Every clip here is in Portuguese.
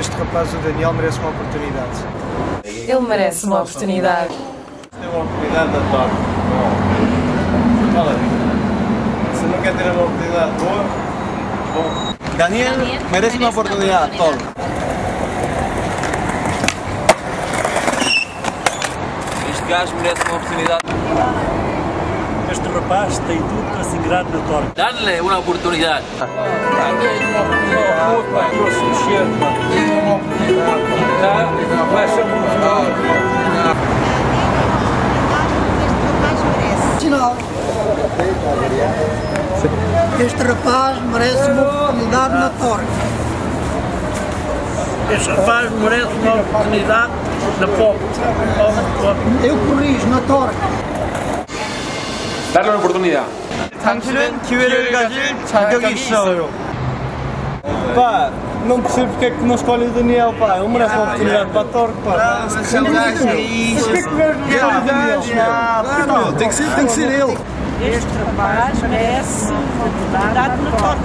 Este rapaz, o Daniel, merece uma oportunidade. Ele merece uma oportunidade. Tem uma oportunidade da torre. Fala Se não quer ter uma oportunidade boa, bom. Daniel merece uma oportunidade, Tol. Este gajo merece uma oportunidade. Este rapaz tem tudo para se ingrar na torre. Dá-lhe uma oportunidade. Este rapaz merece uma oportunidade na torre. Este rapaz merece uma oportunidade na pop. Eu corrijo na torre Dá-lhe uma oportunidade. 당신은 기회를 가질 자격이 있어요. Pá, não percebo porque é que não escolhe o Daniel, pá. Ele merece uma oportunidade para a torre, pá. Mas é um gajo que é isso. Porquê que o gajo não escolhe o Daniel, meu? Não, tem que ser, tem que ser ele. Este rapaz merece uma oportunidade na torre.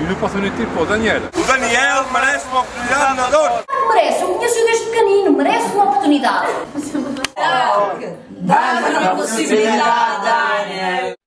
Une opportunité pour Daniel. O Daniel merece uma oportunidade na torre. Merece, eu conheço desde pequenino, merece uma oportunidade. Dá-lhe Uma possibilidade, Daniel.